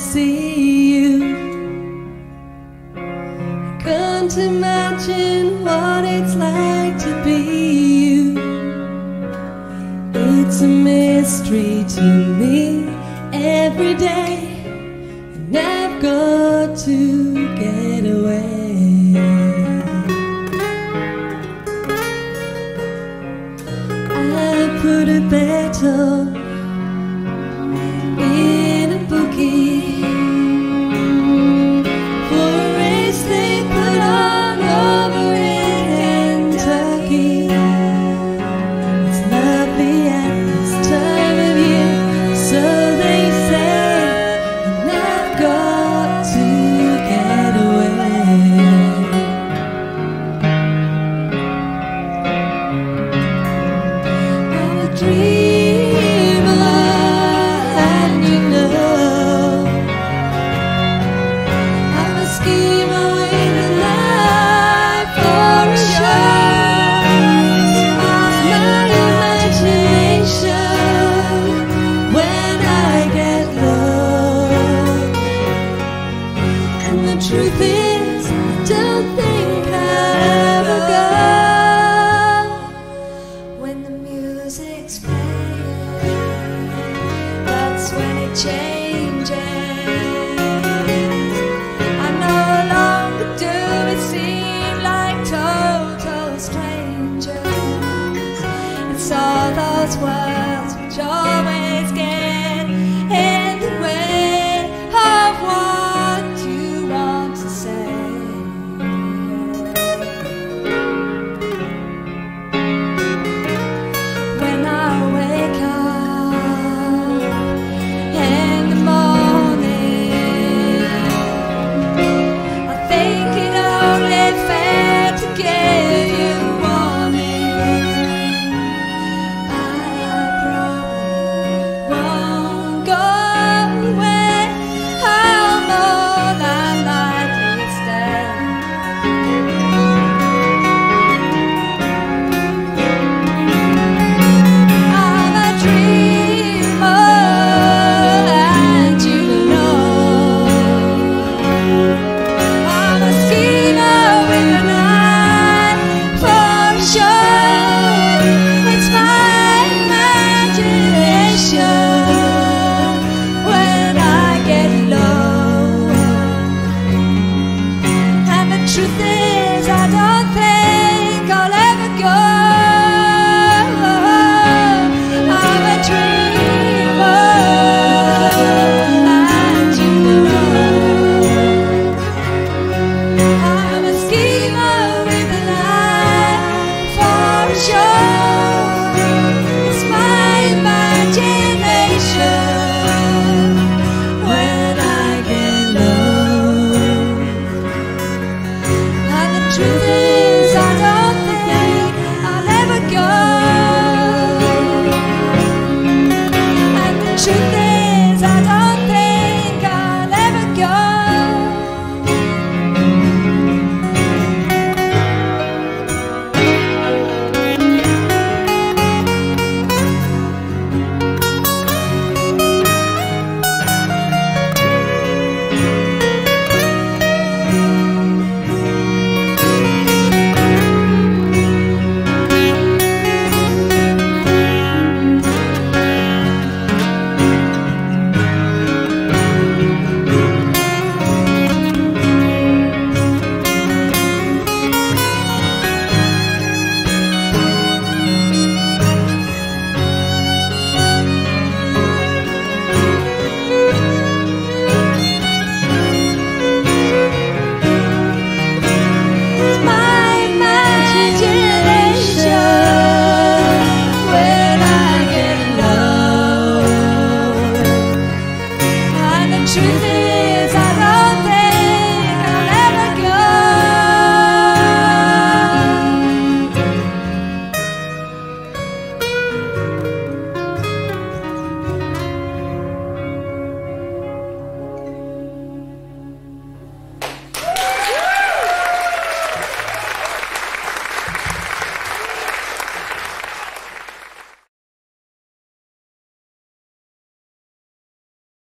see you. I can't imagine what it's like to be you. It's a mystery to me. All those words which always truth truth is